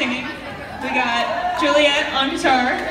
singing. We got Juliet on guitar.